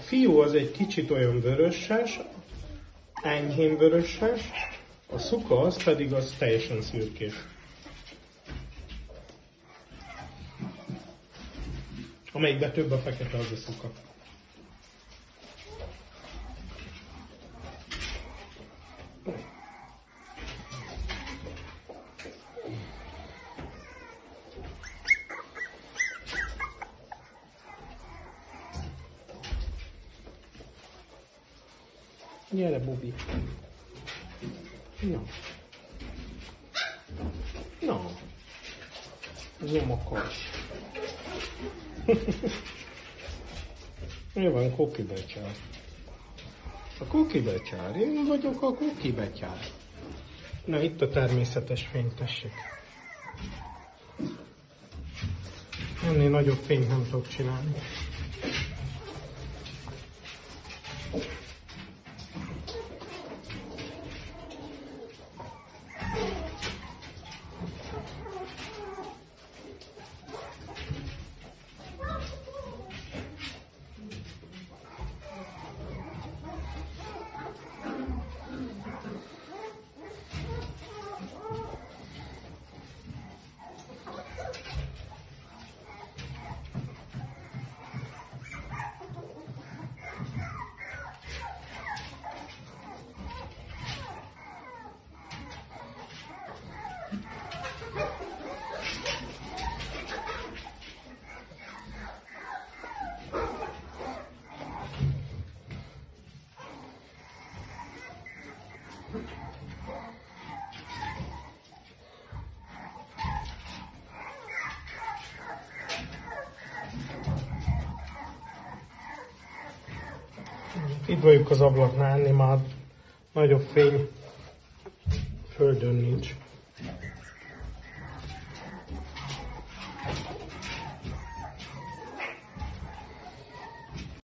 fiú az egy kicsit olyan vöröses, enyhén vöröses, a szuka az pedig az teljesen szürkés. Amelyikben több a fekete, az a szuka. Gyere, Bubi. Na. Na. Akarsz. Mi van, Koki becsár? A Koki becsár? Én vagyok a Koki becsár. Na, itt a természetes fény, tessék. Ennél nagyobb fényt nem tudok csinálni. Itt vagyunk az ablaknál, ennél már nagyobb fény földön nincs.